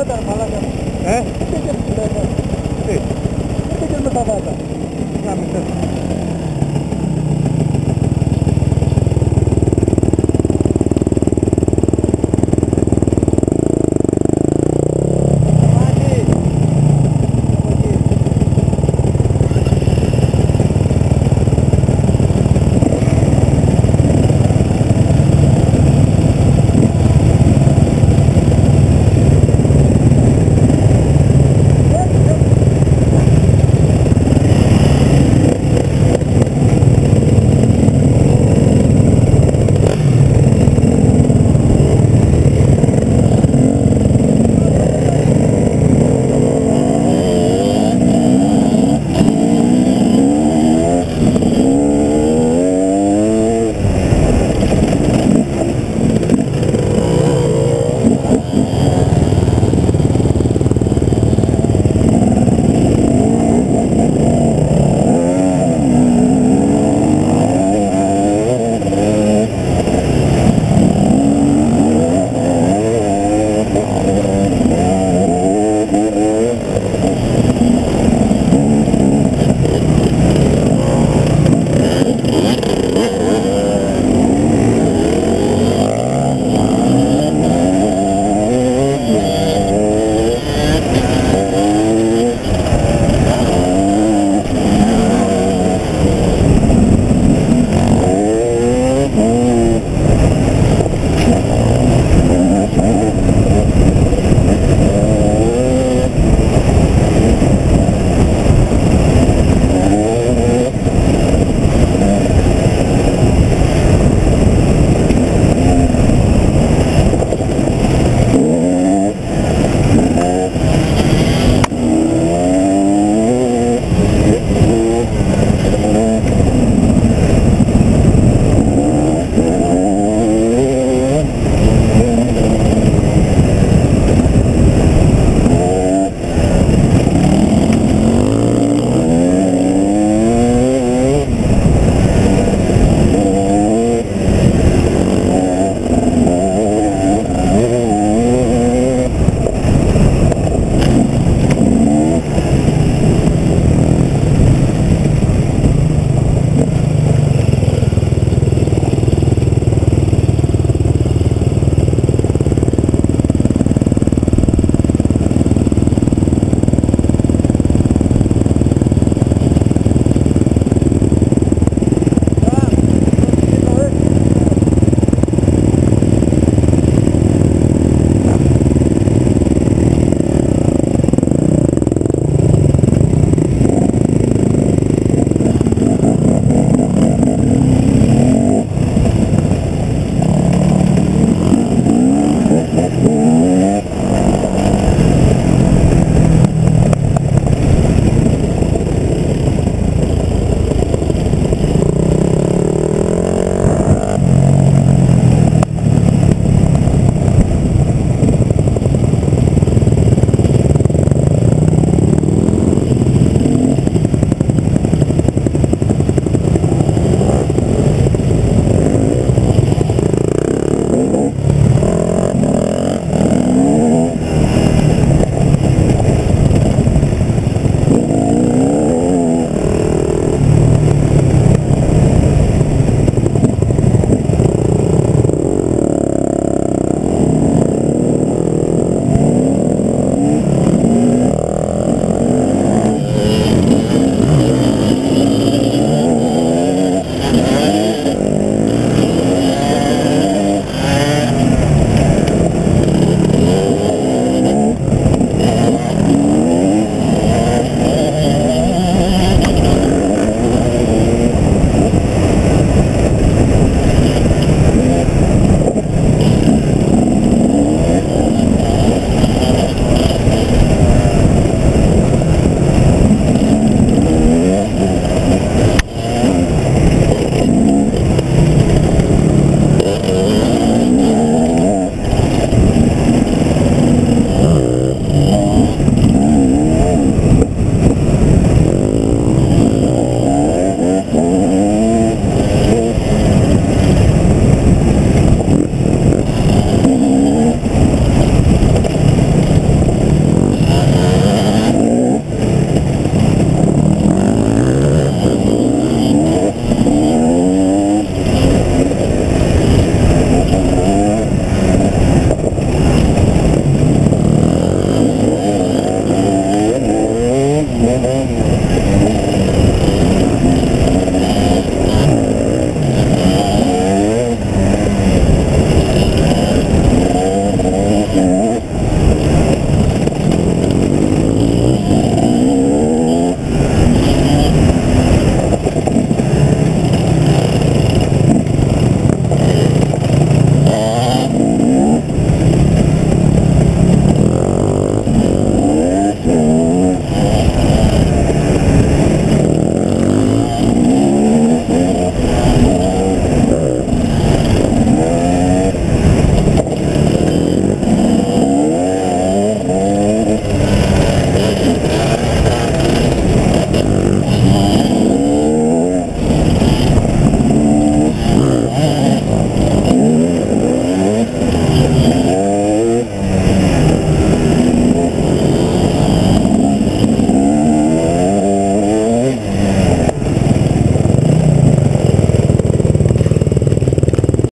metà Malaga. Eh? Perché c'è il metà? Sì. Perché c'è il metà? Ah, mi sta-